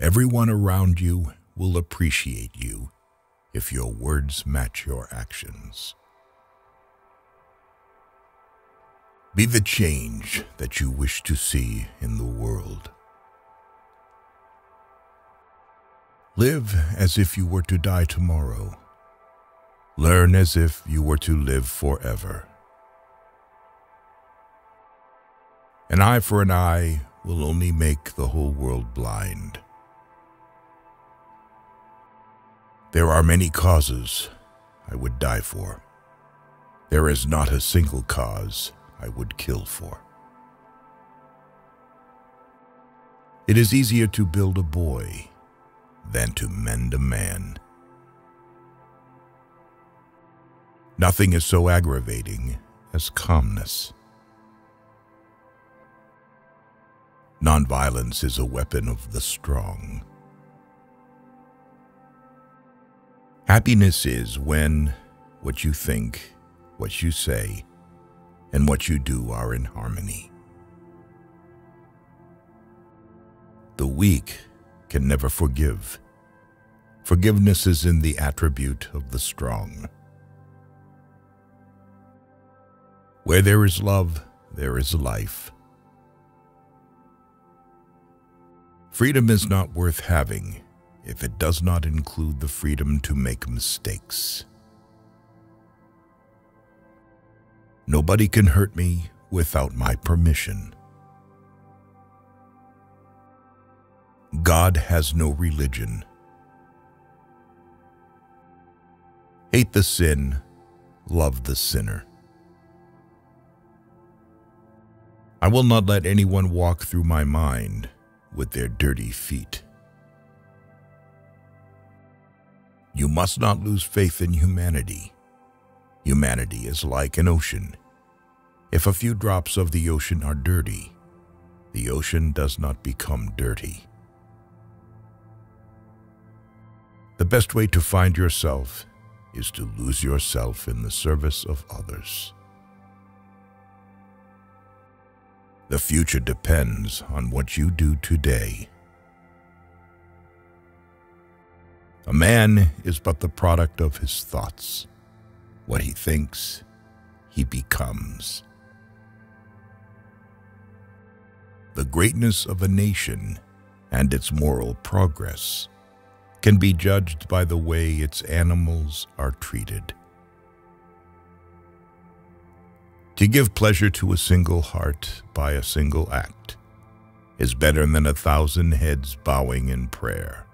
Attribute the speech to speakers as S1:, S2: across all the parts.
S1: Everyone around you will appreciate you if your words match your actions. Be the change that you wish to see in the world. Live as if you were to die tomorrow. Learn as if you were to live forever. An eye for an eye will only make the whole world blind. There are many causes I would die for. There is not a single cause I would kill for. It is easier to build a boy than to mend a man. Nothing is so aggravating as calmness. Nonviolence is a weapon of the strong. Happiness is when what you think, what you say, and what you do are in harmony. The weak can never forgive. Forgiveness is in the attribute of the strong. Where there is love, there is life. Freedom is not worth having if it does not include the freedom to make mistakes. Nobody can hurt me without my permission. God has no religion. Hate the sin, love the sinner. I will not let anyone walk through my mind with their dirty feet. You must not lose faith in humanity. Humanity is like an ocean. If a few drops of the ocean are dirty, the ocean does not become dirty. The best way to find yourself is to lose yourself in the service of others. The future depends on what you do today. A man is but the product of his thoughts. What he thinks, he becomes. The greatness of a nation and its moral progress can be judged by the way its animals are treated. To give pleasure to a single heart by a single act is better than a thousand heads bowing in prayer.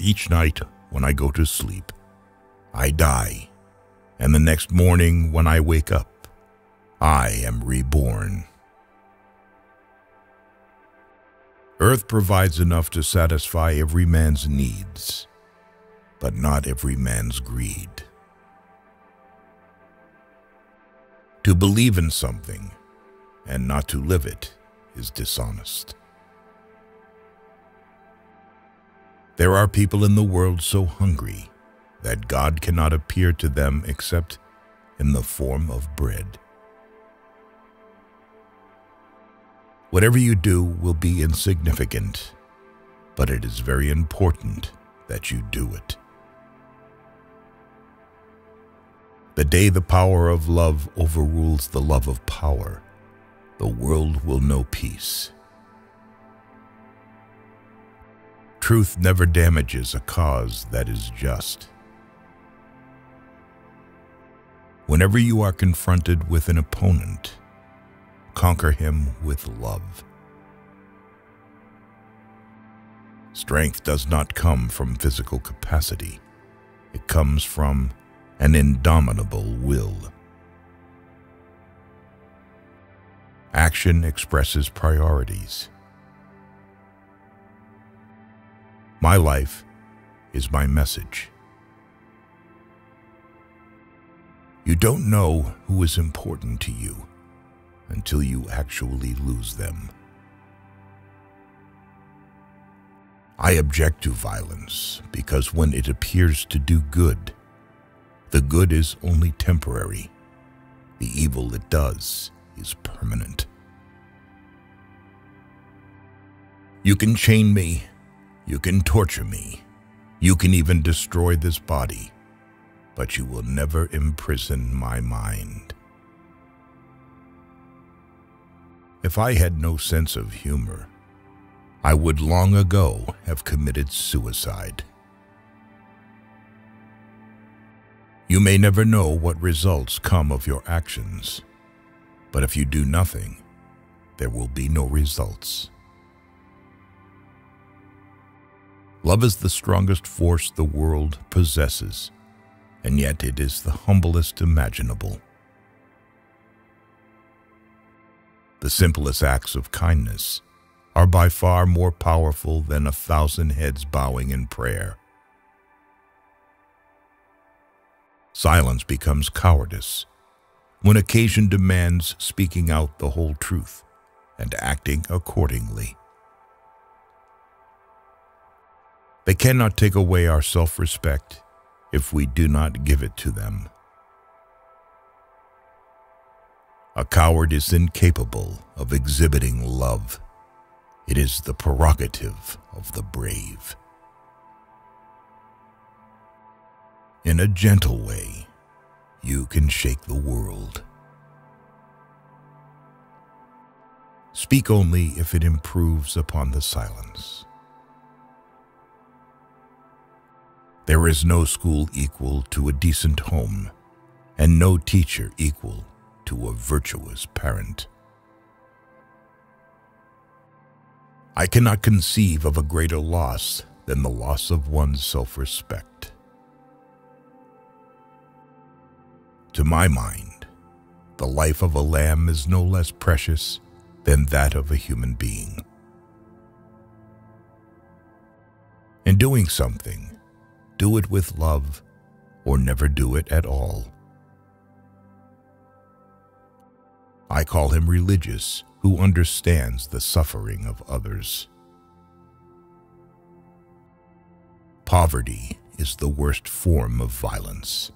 S1: Each night when I go to sleep, I die, and the next morning when I wake up, I am reborn. Earth provides enough to satisfy every man's needs, but not every man's greed. To believe in something and not to live it is dishonest. There are people in the world so hungry that God cannot appear to them except in the form of bread. Whatever you do will be insignificant, but it is very important that you do it. The day the power of love overrules the love of power, the world will know peace. Truth never damages a cause that is just. Whenever you are confronted with an opponent, conquer him with love. Strength does not come from physical capacity. It comes from an indomitable will. Action expresses priorities. My life is my message. You don't know who is important to you until you actually lose them. I object to violence because when it appears to do good, the good is only temporary. The evil it does is permanent. You can chain me. You can torture me. You can even destroy this body. But you will never imprison my mind. If I had no sense of humor, I would long ago have committed suicide. You may never know what results come of your actions, but if you do nothing, there will be no results. Love is the strongest force the world possesses, and yet it is the humblest imaginable. The simplest acts of kindness are by far more powerful than a thousand heads bowing in prayer. Silence becomes cowardice when occasion demands speaking out the whole truth and acting accordingly. They cannot take away our self-respect if we do not give it to them. A coward is incapable of exhibiting love. It is the prerogative of the brave. In a gentle way, you can shake the world. Speak only if it improves upon the silence. There is no school equal to a decent home, and no teacher equal to a virtuous parent. I cannot conceive of a greater loss than the loss of one's self-respect. To my mind, the life of a lamb is no less precious than that of a human being. In doing something, do it with love or never do it at all. I call him religious who understands the suffering of others. Poverty is the worst form of violence.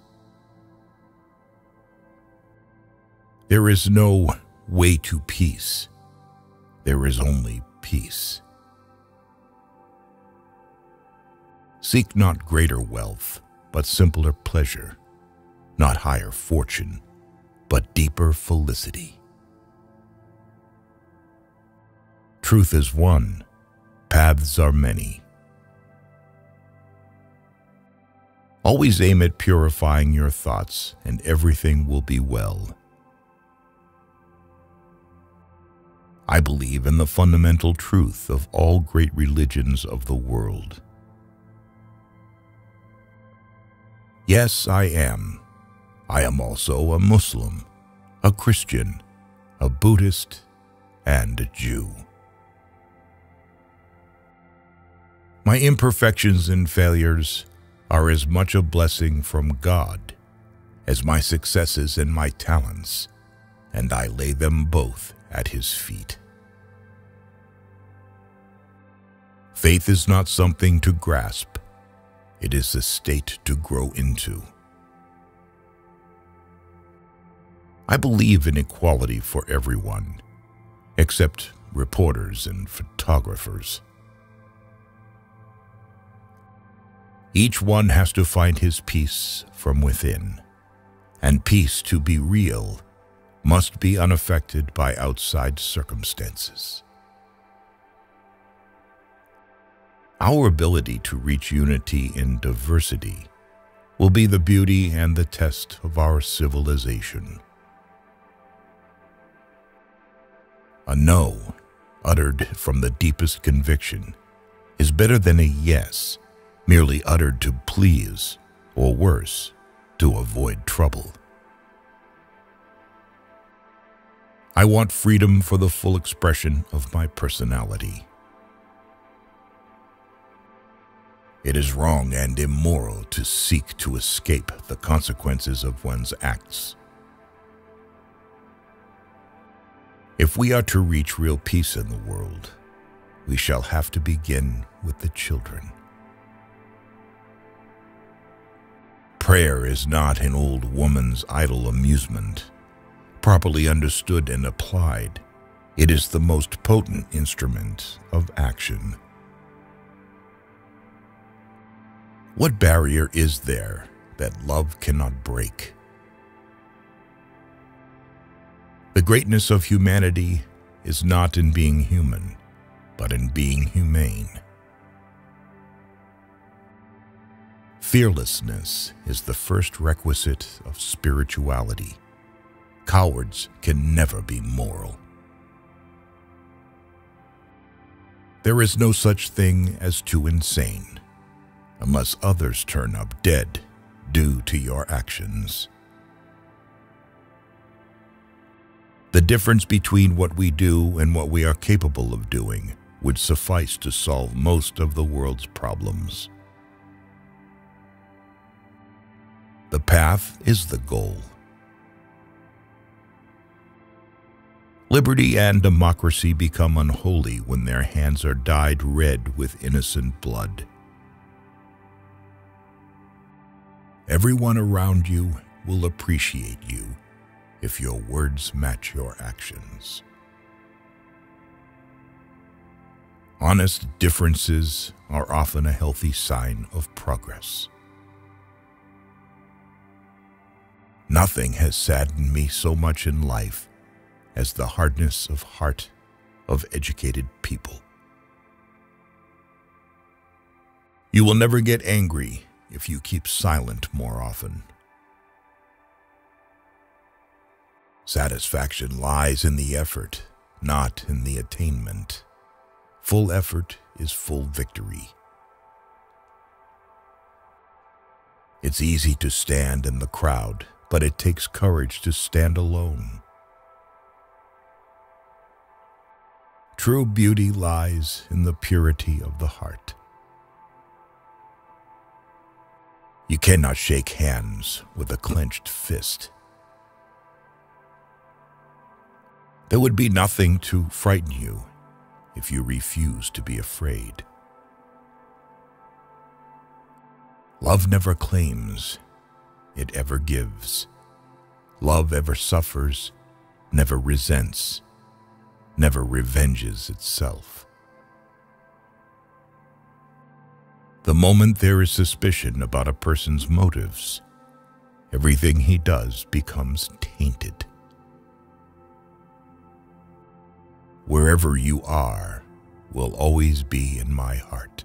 S1: There is no way to peace. There is only peace. Seek not greater wealth, but simpler pleasure, not higher fortune, but deeper felicity. Truth is one, paths are many. Always aim at purifying your thoughts, and everything will be well. I believe in the fundamental truth of all great religions of the world. Yes, I am. I am also a Muslim, a Christian, a Buddhist, and a Jew. My imperfections and failures are as much a blessing from God as my successes and my talents, and I lay them both at his feet. Faith is not something to grasp, it is a state to grow into. I believe in equality for everyone, except reporters and photographers. Each one has to find his peace from within, and peace to be real must be unaffected by outside circumstances. Our ability to reach unity in diversity will be the beauty and the test of our civilization. A no, uttered from the deepest conviction, is better than a yes, merely uttered to please, or worse, to avoid trouble. I want freedom for the full expression of my personality. It is wrong and immoral to seek to escape the consequences of one's acts. If we are to reach real peace in the world, we shall have to begin with the children. Prayer is not an old woman's idle amusement. Properly understood and applied, It is the most potent instrument of action. What barrier is there that love cannot break? The greatness of humanity is not in being human, but in being humane. Fearlessness is the first requisite of spirituality. Cowards can never be moral. There is no such thing as too insane, unless others turn up dead due to your actions. The difference between what we do and what we are capable of doing would suffice to solve most of the world's problems. The path is the goal. Liberty and democracy become unholy when their hands are dyed red with innocent blood. Everyone around you will appreciate you if your words match your actions. Honest differences are often a healthy sign of progress. Nothing has saddened me so much in life as the hardness of heart of educated people. You will never get angry if you keep silent more often. Satisfaction lies in the effort, not in the attainment. Full effort is full victory. It's easy to stand in the crowd but it takes courage to stand alone. True beauty lies in the purity of the heart. You cannot shake hands with a clenched fist. There would be nothing to frighten you if you refuse to be afraid. Love never claims it ever gives. Love ever suffers, never resents, never revenges itself. The moment there is suspicion about a person's motives, everything he does becomes tainted. Wherever you are will always be in my heart.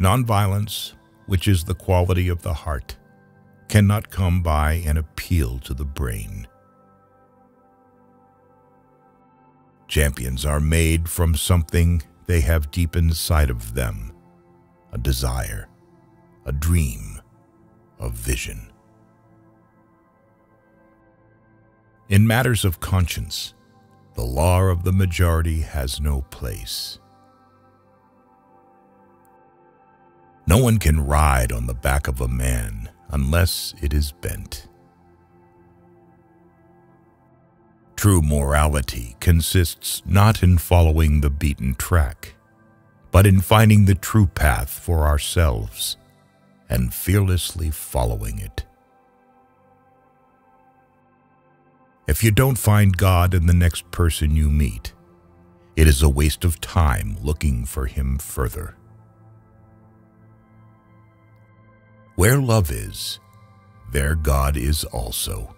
S1: Nonviolence which is the quality of the heart, cannot come by an appeal to the brain. Champions are made from something they have deep inside of them, a desire, a dream, a vision. In matters of conscience, the law of the majority has no place. No one can ride on the back of a man unless it is bent. True morality consists not in following the beaten track, but in finding the true path for ourselves and fearlessly following it. If you don't find God in the next person you meet, it is a waste of time looking for Him further. Where love is, there God is also.